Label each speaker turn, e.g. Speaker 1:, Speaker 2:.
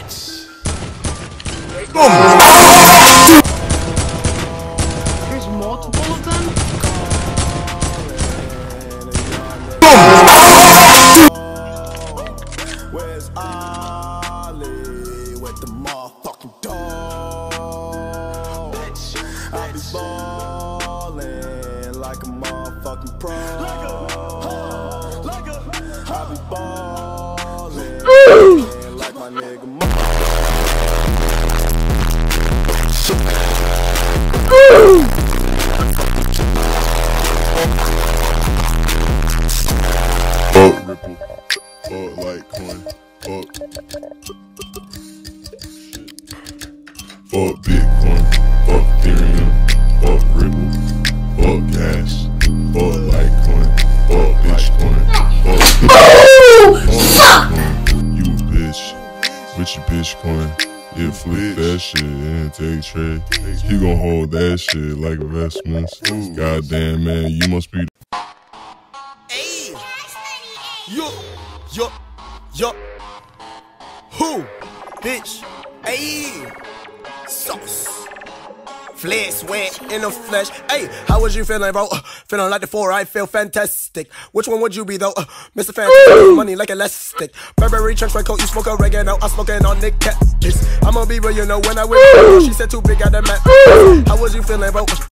Speaker 1: There's multiple of them?
Speaker 2: Where's Ollie with the motherfucking dog? I be ballin' like a motherfucking pro. I be ballin'
Speaker 3: fuck Litecoin, fuck. Fuck Bitcoin, fuck Ethereum, fuck Ripple, fuck Cash, fuck Litecoin, fuck Bitcoin, fuck. fuck Bitcoin. You a bitch, with your Bitcoin. Yeah, flip that shit and take trade. You gon' hold that shit like investments. Goddamn man, you must be
Speaker 2: Ayy. Yo, yo, yo. Who? Bitch. Ayy. Sauce. Flesh went in the flesh. Hey, how was you feeling, bro? Uh, feeling like the four, I feel fantastic. Which one would you be, though? Uh, Mr. Fantastic, money like elastic. Burberry trench coat, you smoke oregano. I'm smoking on Nick Cat. I'ma be real, you know, when I went, she said too big, got the mat. How was you feeling, bro? Uh,